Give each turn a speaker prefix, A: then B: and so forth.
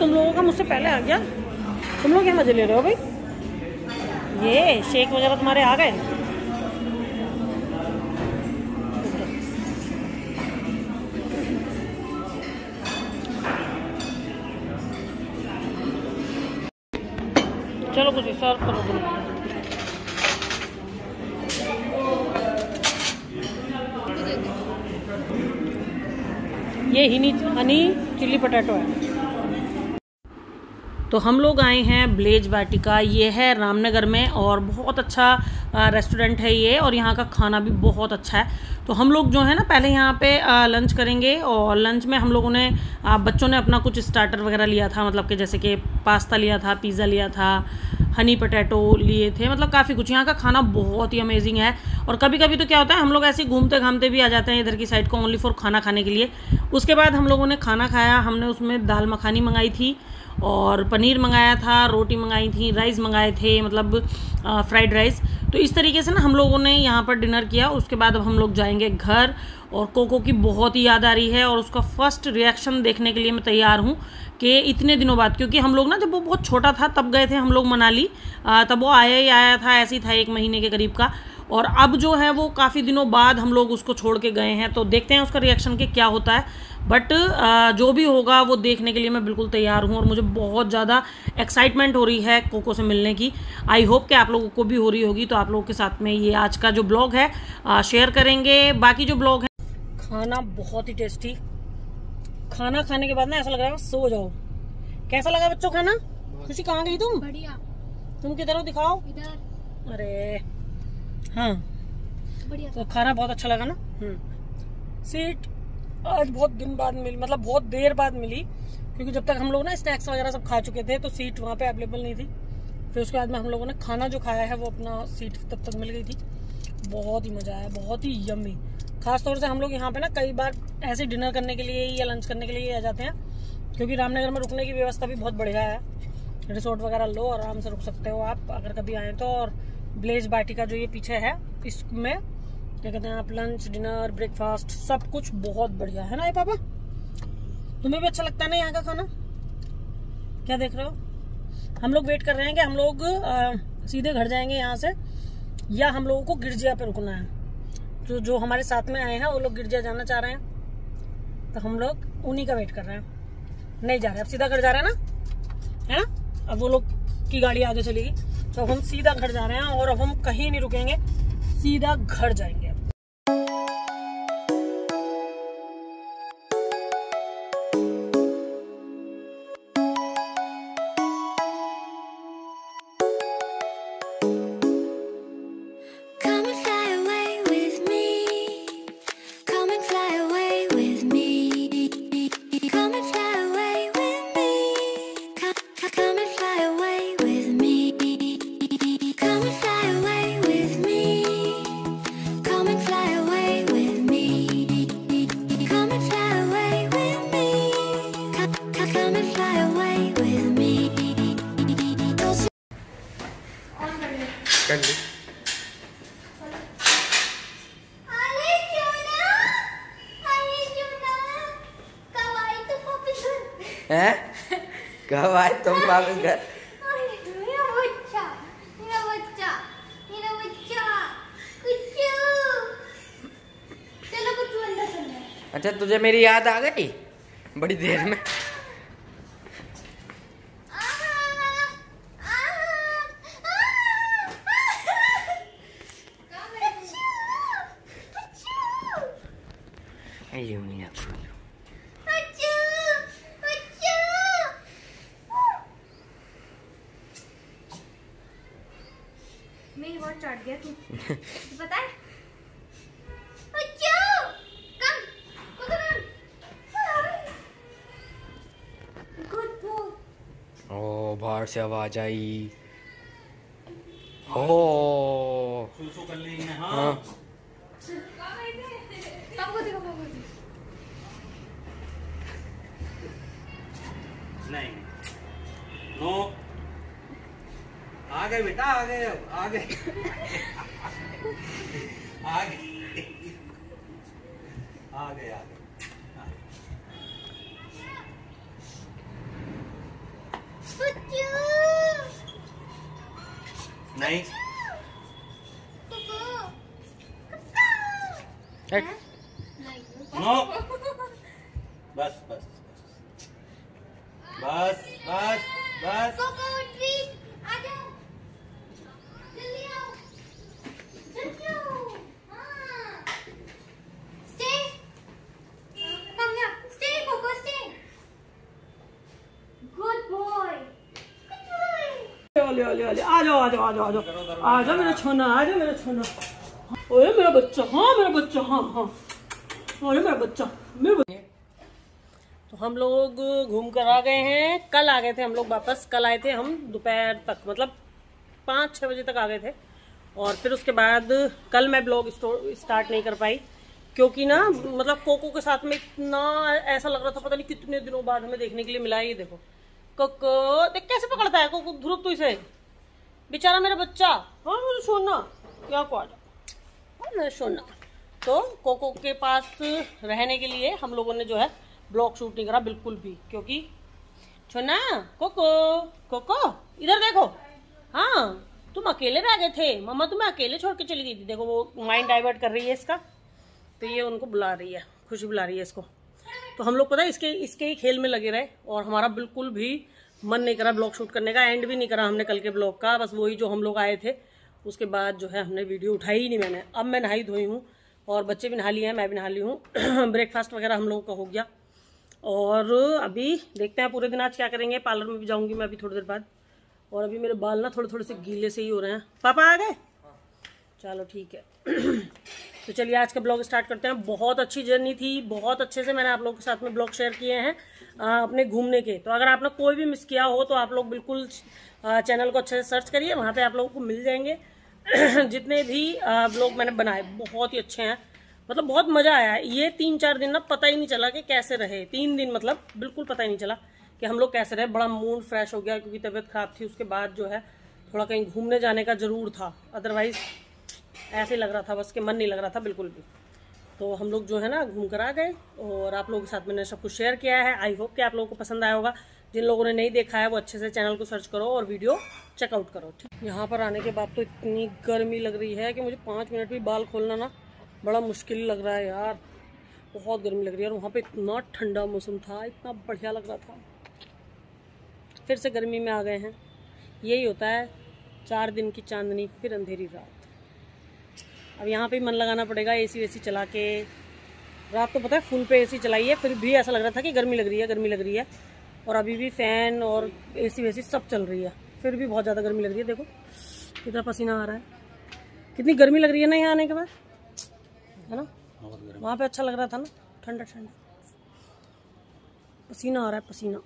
A: तुम लोगों का मुझसे पहले आ गया? तुम लोग क्या मज़े ले रहे हो भाई? ये, शेक वगैरह तुम्हारे आ गए? चलो कुछ सर्व करो तुम। ये हनी हनी चिल्ली पटाटो है। तो हम लोग आए हैं ब्लेज वाटिका। ये है रामनगर में और बहुत अच्छा रेस्टोरेंट है ये और यहाँ का खाना भी बहुत अच्छा है। तो हम लोग जो है ना, पहले यहाँ पे लंच करेंगे और लंच में हम लोगों ने बच्चों ने अपना कुछ स्टार्टर वगैरह लिया था मतलब कि जैसे कि पास्ता लिया था पिज़्ज़ा लिया था हनी पटैटो लिए थे मतलब काफ़ी कुछ। यहाँ का खाना बहुत ही अमेजिंग है और कभी कभी तो क्या होता है, हम लोग ऐसे घूमते घामते भी आ जाते हैं इधर की साइड को ओनली फॉर खाना खाने के लिए। उसके बाद हम लोगों ने खाना खाया, हमने उसमें दाल मखानी मंगाई थी और पनीर मंगाया था, रोटी मंगाई थी राइस मंगाए थे मतलब फ्राइड राइस तो इस तरीके से ना हम लोगों ने यहाँ पर डिनर किया। उसके बाद अब हम लोग जाएँगे घर और कोको की बहुत ही याद आ रही है और उसका फ़र्स्ट रिएक्शन देखने के लिए मैं तैयार हूँ कि इतने दिनों बाद, क्योंकि हम लोग ना जब वो बहुत छोटा था, तब गए थे हम लोग मनाली। तब वो आया ही आया था, ऐसे ही था एक महीने के करीब का। और अब जो है वो काफ़ी दिनों बाद हम लोग उसको छोड़ के गए हैं। तो देखते हैं उसका रिएक्शन के क्या होता है। बट जो भी होगा वो देखने के लिए मैं बिल्कुल तैयार हूँ और मुझे बहुत ज़्यादा एक्साइटमेंट हो रही है कोको से मिलने की। आई होप कि आप लोगों को भी हो रही होगी तो आप लोगों के साथ में ये आज का जो ब्लॉग है शेयर करेंगे। बाकी जो ब्लॉग है खाना बहुत ही टेस्टी खाना खाने के बाद ना ऐसा लग रहा है सो जाओ। कैसा लगा बच्चों खाना? खुशी कहाँ गई तुम?
B: बढ़िया।
A: तुम किधर हो दिखाओ।
B: इधर।
A: अरे हाँ।
B: बढ़िया।
A: तो खाना बहुत अच्छा लगा ना? हम्म। सीट आज बहुत दिन बाद मिली मतलब बहुत देर बाद मिली, क्योंकि जब तक हम लोग ना स्नैक्स वगैरह सब खा चुके थे तो सीट वहाँ पे अवेलेबल नहीं थी। फिर उसके बाद में हम लोगों ने खाना जो खाया है, वो अपना सीट तब तक मिल गई थी। बहुत ही मज़ा आया, बहुत ही यम्मी खास तौर से हम लोग यहाँ पे ना कई बार ऐसे डिनर करने के लिए या लंच करने के लिए आ जाते हैं, क्योंकि रामनगर में रुकने की व्यवस्था भी बहुत बढ़िया है। रिसोर्ट वगैरह लो, आराम से रुक सकते हो आप, अगर कभी आए तो। और ब्लेज बाटी का जो ये पीछे है, इसमें क्या कहते हैं आप लंच डिनर ब्रेकफास्ट सब कुछ बहुत बढ़िया है ना ये पापा? तुम्हें भी अच्छा लगता है ना यहाँ का खाना? क्या देख रहे हो? हम लोग वेट कर रहे हैं कि हम लोग आ, सीधे घर जाएँगे यहाँ से या हम लोगों को गिरजिया पे रुकना है। तो जो हमारे साथ में आए हैं वो लोग गिरजिया जाना चाह रहे हैं। तो हम लोग उन्हीं का वेट कर रहे हैं। नहीं जा रहे अब सीधा घर जा रहे हैं ना? है ना? अब वो लोग की गाड़ी आगे चलेगी। तो हम सीधा घर जा रहे हैं और अब हम कहीं नहीं रुकेंगे सीधा घर जाएँगे।
C: हैं? कब आए तुम वापस घर। अच्छा तुझे मेरी याद आ गई? बड़ी देर में। आता।
B: मेरी चढ़ गया तू। तू पता है? बच्चू कम कम। Good boy.
C: ओ बाहर से आवाज़ आई। ओ। हाँ।
B: पापा देखो पापा
D: नहीं। नो। गए बेटा आ गए आ गए आ गए आ गए आ गए नहीं। नो। बस बस बस। बस बस
A: बस। मेरा छोना, आ जाओ मेरा छोना। ओए, मेरा बच्चा हाँ मेरा बच्चा हाँ हाँ। ओए मेरा बच्चा, मेरा तो हम लोग घूम कर आ गए हैं। कल आ गए थे हम लोग वापस। कल आए थे हम दोपहर तक मतलब पाँच छः बजे तक आ गए थे। और फिर उसके बाद कल मैं ब्लॉग स्टार्ट नहीं कर पाई। क्योंकि ना मतलब कोको के साथ में इतना ऐसा लग रहा था, पता नहीं कितने दिनों बाद हमें देखने के लिए मिला ये देखो। कोको देख कैसे पकड़ता है कोको ध्रुव तो इसे। बेचारा मेरा बच्चा। हाँ मेरा सोना। क्या को आ हाँ, सोना। तो कोको के पास रहने के लिए हम लोगों ने जो है ब्लॉग शूट नहीं करा बिल्कुल भी। क्योंकि छोना कोको कोको इधर देखो। हाँ तुम अकेले रह गए थे। मम्मा तुम्हें अकेले छोड़ के चली गई थी। देखो वो माइंड डाइवर्ट कर रही है इसका। तो ये उनको बुला रही है खुशी बुला रही है इसको। तो हम लोग पता है इसके इसके ही खेल में लगे रहे और हमारा बिल्कुल भी मन नहीं करा ब्लॉग शूट करने का एंड भी नहीं करा हमने कल के ब्लॉग का। बस वही जो हम लोग आए थे, उसके बाद जो है हमने वीडियो उठाई ही नहीं मैंने। अब मैं नहाई धोई हूँ और बच्चे भी नहा लिए हैं, मैं भी नहा ली हूँ। ब्रेकफास्ट वगैरह हम लोगों का हो गया। और अभी देखते हैं पूरे दिन आज क्या करेंगे। पार्लर में भी जाऊँगी मैं अभी थोड़ी देर बाद। और अभी मेरे बाल ना थोड़े थोड़े से गीले से ही हो रहे हैं। पापा आ गए? चलो ठीक है। तो चलिए आज का ब्लॉग स्टार्ट करते हैं। बहुत अच्छी जर्नी थी बहुत अच्छे से मैंने आप लोगों के साथ में ब्लॉग शेयर किए हैं आ, अपने घूमने के। तो अगर आप लोग कोई भी मिस किया हो तो आप लोग बिल्कुल चैनल को अच्छे से सर्च करिए वहाँ पे आप लोगों को मिल जाएँगे। जितने भी ब्लॉग मैंने बनाए बहुत ही अच्छे हैं। मतलब बहुत मज़ा आया। ये तीन चार दिन ना पता ही नहीं चला कि कैसे रहे। तीन दिन मतलब बिल्कुल पता ही नहीं चला कि हम लोग कैसे रहे। बड़ा मूड फ्रेश हो गया क्योंकि तबीयत खराब थी। उसके बाद जो है थोड़ा कहीं घूमने जाने का ज़रूर था। अदरवाइज़ ऐसे लग रहा था बस के मन नहीं लग रहा था बिल्कुल भी। तो हम लोग जो है ना घूम कर आ गए और आप लोगों के साथ मैंने सब कुछ शेयर किया है। आई होप कि आप लोगों को पसंद आया होगा। जिन लोगों ने नहीं देखा है, वो अच्छे से चैनल को सर्च करो और वीडियो चेकआउट करो, ठीक? यहाँ पर आने के बाद तो इतनी गर्मी लग रही है कि मुझे पाँच मिनट भी बाल खोलना ना बड़ा मुश्किल लग रहा है यार। बहुत गर्मी लग रही है और वहाँ पे इतना ठंडा मौसम था, इतना बढ़िया लग रहा था। फिर से गर्मी में आ गए हैं। यही होता है, चार दिन की चांदनी, फिर अंधेरी रात। अब यहाँ पे मन लगाना पड़ेगा एसी वेसी चला के। रात तो पता है फुल पे एसी चलाई है फिर भी ऐसा लग रहा था कि गर्मी लग रही है गर्मी लग रही है। और अभी भी फ़ैन और एसी वेसी सब चल रही है फिर भी बहुत ज़्यादा गर्मी लग रही है। देखो कितना पसीना आ रहा है। कितनी गर्मी लग रही है ना यहाँ आने के बाद? है ना? वहाँ पे अच्छा लग रहा था ना? ठंडा ठंडा। पसीना आ रहा है पसीना।